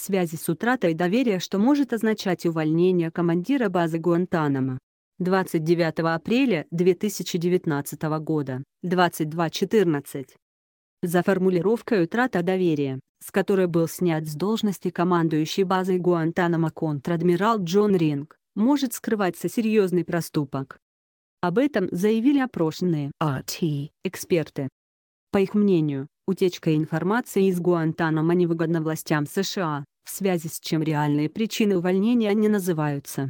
связи с утратой доверия, что может означать увольнение командира базы Гуантанамо. 29 апреля 2019 года, 22.14. За формулировкой «утрата доверия», с которой был снят с должности командующий базой Гуантанамо контр-адмирал Джон Ринг, может скрываться серьезный проступок. Об этом заявили опрошенные RT эксперты. По их мнению, утечка информации из Гуантанамо невыгодна властям США, в связи с чем реальные причины увольнения не называются.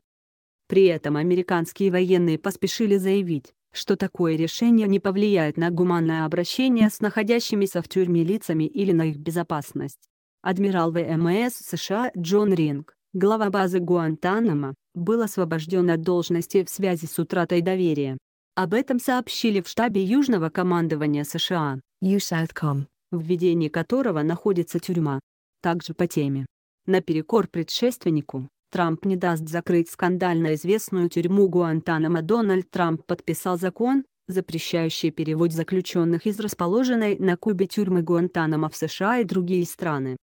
При этом американские военные поспешили заявить, что такое решение не повлияет на гуманное обращение с находящимися в тюрьме лицами или на их безопасность. Адмирал ВМС США Джон Ринг, глава базы Гуантанамо, был освобожден от должности в связи с утратой доверия. Об этом сообщили в штабе Южного командования США, USouthCom, в ведении которого находится тюрьма. Также по теме. Наперекор предшественнику, Трамп не даст закрыть скандально известную тюрьму Гуантанамо. Дональд Трамп подписал закон, запрещающий перевод заключенных из расположенной на Кубе тюрьмы Гуантанамо в США и другие страны.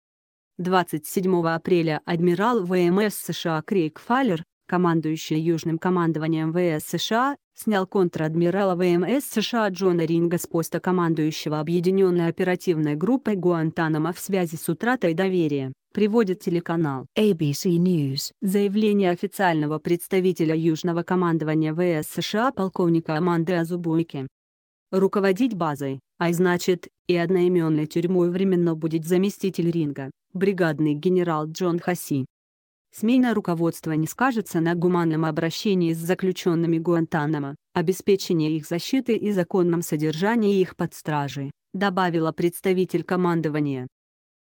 27 апреля адмирал ВМС США Крейг Фаллер, командующий Южным командованием ВС США, снял контр-адмирала ВМС США Джона Ринга с поста командующего Объединенной оперативной группой Гуантанамо в связи с утратой доверия, приводит телеканал ABC News. Заявление официального представителя Южного командования ВС США полковника Аманды Азубуйки. Руководить базой, а значит, и одноименной тюрьмой временно будет заместитель Ринга, бригадный генерал Джон Хаси. Смена руководства не скажется на гуманном обращении с заключенными Гуантанамо, обеспечении их защиты и законном содержании их под стражей, добавила представитель командования.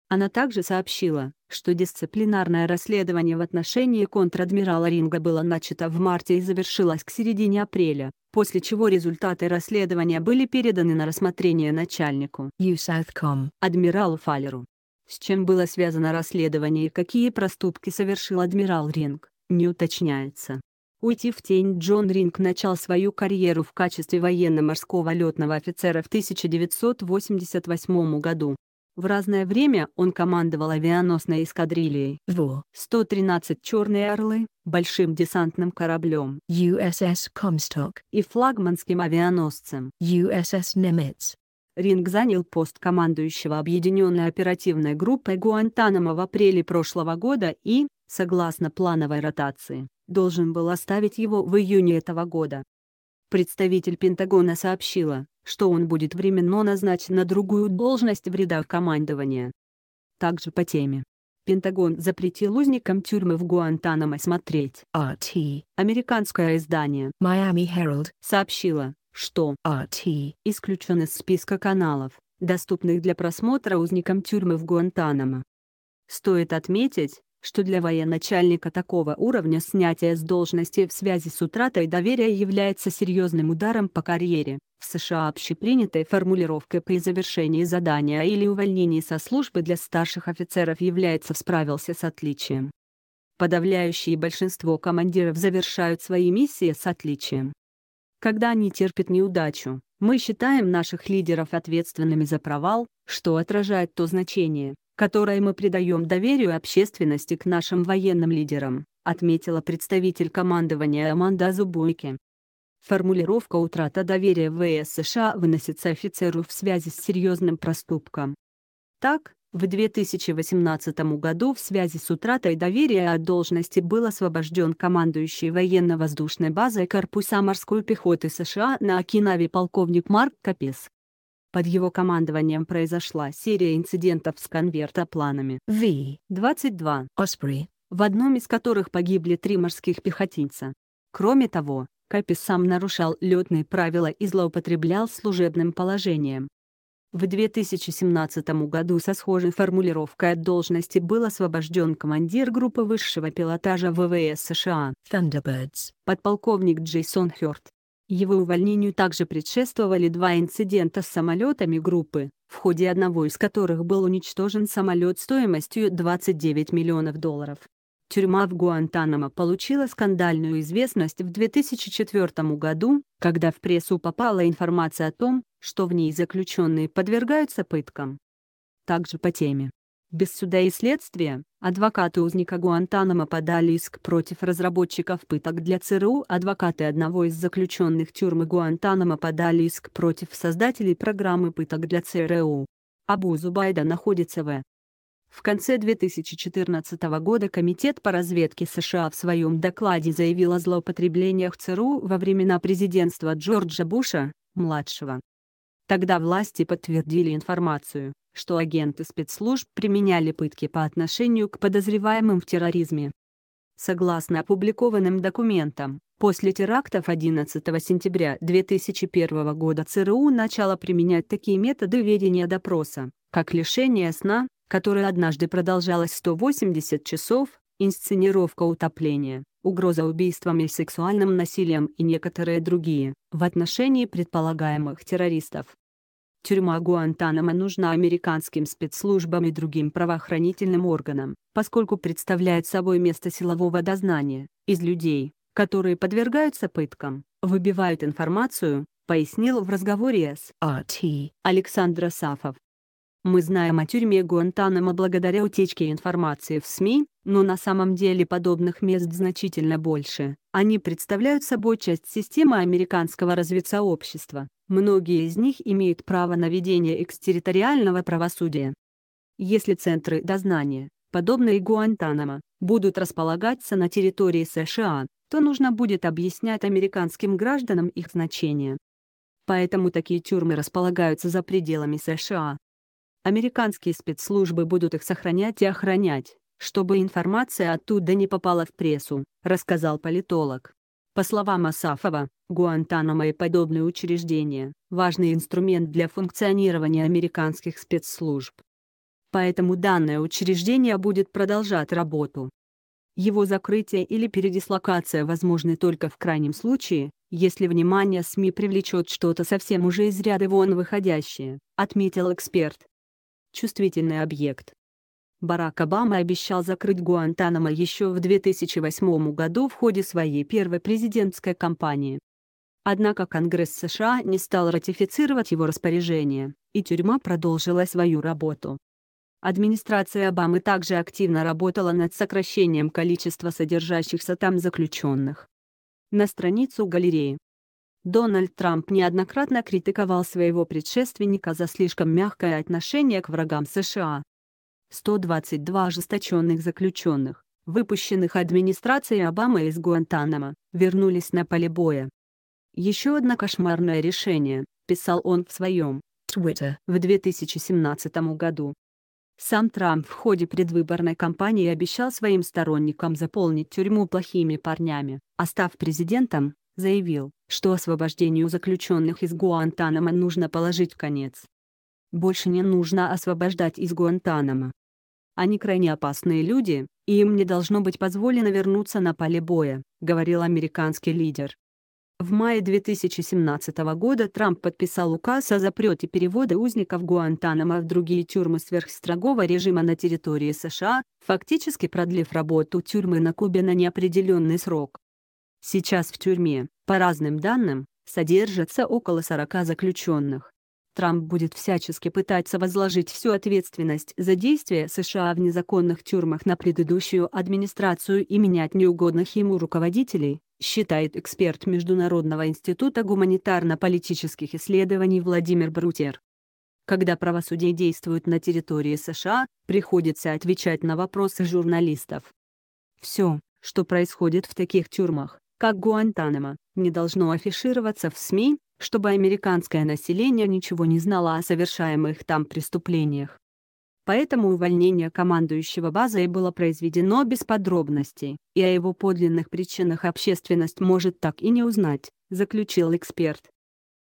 Она также сообщила, что дисциплинарное расследование в отношении контр-адмирала Ринга было начато в марте и завершилось к середине апреля, после чего результаты расследования были переданы на рассмотрение начальнику USouthCom, адмиралу Фалеру. С чем было связано расследование и какие проступки совершил адмирал Ринг, не уточняется. Уйти в тень Джон Ринг начал свою карьеру в качестве военно-морского летного офицера в 1988 году. В разное время он командовал авианосной эскадрильей ВО-113 «Черные орлы», большим десантным кораблем USS Comstock и флагманским авианосцем USS Nimitz. Ринг занял пост командующего Объединенной оперативной группой Гуантанамо в апреле прошлого года и, согласно плановой ротации, должен был оставить его в июне этого года. Представитель Пентагона сообщила, что он будет временно назначен на другую должность в рядах командования. Также по теме. Пентагон запретил узникам тюрьмы в Гуантанамо смотреть RT. Американское издание Miami Herald сообщило, что RT исключен из списка каналов, доступных для просмотра узникам тюрьмы в Гуантанамо. Стоит отметить, что для военачальника такого уровня снятие с должности в связи с утратой доверия является серьезным ударом по карьере. В США общепринятой формулировкой при завершении задания или увольнении со службы для старших офицеров является «справился с отличием». Подавляющее большинство командиров завершают свои миссии с отличием. Когда они терпят неудачу, мы считаем наших лидеров ответственными за провал, что отражает то значение, которое мы придаем доверию общественности к нашим военным лидерам, отметила представитель командования Аманда Зубойки. Формулировка «утрата доверия ВС США» выносится офицеру в связи с серьезным проступком. Так, в 2018 году в связи с утратой доверия от должности был освобожден командующий военно-воздушной базой Корпуса морской пехоты США на Окинаве полковник Марк Капес. Под его командованием произошла серия инцидентов с конвертопланами V-22 Osprey, в одном из которых погибли три морских пехотинца. Кроме того, Капис сам нарушал летные правила и злоупотреблял служебным положением. В 2017 году со схожей формулировкой от должности был освобожден командир группы высшего пилотажа ВВС США Thunderbirds, подполковник Джейсон Хёрт. Его увольнению также предшествовали два инцидента с самолетами группы, в ходе одного из которых был уничтожен самолет стоимостью 29 миллионов долларов. Тюрьма в Гуантанамо получила скандальную известность в 2004 году, когда в прессу попала информация о том, что в ней заключенные подвергаются пыткам. Также по теме. Без суда и следствия, адвокаты узника Гуантанамо подали иск против разработчиков пыток для ЦРУ. Адвокаты одного из заключенных тюрьмы Гуантанамо подали иск против создателей программы пыток для ЦРУ. Абу Зубайда находится в в конце 2014 года Комитет по разведке США в своем докладе заявил о злоупотреблениях ЦРУ во времена президентства Джорджа Буша, младшего. Тогда власти подтвердили информацию, что агенты спецслужб применяли пытки по отношению к подозреваемым в терроризме. Согласно опубликованным документам, после терактов 11 сентября 2001 года ЦРУ начало применять такие методы ведения допроса, как лишение сна, которое однажды продолжалось 180 часов, инсценировка утопления, угроза убийством и сексуальным насилием и некоторые другие, в отношении предполагаемых террористов. Тюрьма Гуантанамо нужна американским спецслужбам и другим правоохранительным органам, поскольку представляет собой место силового дознания, из людей, которые подвергаются пыткам, выбивают информацию, пояснил в разговоре с RT Александр Сафов. Мы знаем о тюрьме Гуантанамо благодаря утечке информации в СМИ, но на самом деле подобных мест значительно больше. Они представляют собой часть системы американского разведсообщества. Многие из них имеют право на ведение экстерриториального правосудия. Если центры дознания, подобные Гуантанамо, будут располагаться на территории США, то нужно будет объяснять американским гражданам их значение. Поэтому такие тюрьмы располагаются за пределами США. Американские спецслужбы будут их сохранять и охранять, чтобы информация оттуда не попала в прессу, рассказал политолог. По словам Асафова, Гуантанамо и подобные учреждения – важный инструмент для функционирования американских спецслужб. Поэтому данное учреждение будет продолжать работу. Его закрытие или передислокация возможны только в крайнем случае, если внимание СМИ привлечет что-то совсем уже из ряда вон выходящее, отметил эксперт чувствительный объект. Барак Обама обещал закрыть Гуантанамо еще в 2008 году в ходе своей первой президентской кампании. Однако Конгресс США не стал ратифицировать его распоряжение, и тюрьма продолжила свою работу. Администрация Обамы также активно работала над сокращением количества содержащихся там заключенных. На страницу галереи Дональд Трамп неоднократно критиковал своего предшественника за слишком мягкое отношение к врагам США. 122 ожесточенных заключенных, выпущенных администрацией Обамы из Гуантанамо, вернулись на поле боя. Еще одно кошмарное решение, писал он в своем Twitter в 2017 году. Сам Трамп в ходе предвыборной кампании обещал своим сторонникам заполнить тюрьму плохими парнями, а став президентом, заявил, что освобождению заключенных из Гуантанамо нужно положить конец. Больше не нужно освобождать из Гуантанамо. Они крайне опасные люди, и им не должно быть позволено вернуться на поле боя, говорил американский лидер. В мае 2017 года Трамп подписал указ о запрете перевода узников Гуантанамо в другие тюрьмы сверхстрогого режима на территории США, фактически продлив работу тюрьмы на Кубе на неопределенный срок. Сейчас в тюрьме, по разным данным, содержится около 40 заключенных. Трамп будет всячески пытаться возложить всю ответственность за действия США в незаконных тюрьмах на предыдущую администрацию и менять неугодных ему руководителей, считает эксперт Международного института гуманитарно-политических исследований Владимир Брутер. Когда правосудие действует на территории США, приходится отвечать на вопросы журналистов. Все, что происходит в таких тюрьмах, как Гуантанамо, не должно афишироваться в СМИ, чтобы американское население ничего не знало о совершаемых там преступлениях. Поэтому увольнение командующего базой было произведено без подробностей, и о его подлинных причинах общественность может так и не узнать, заключил эксперт.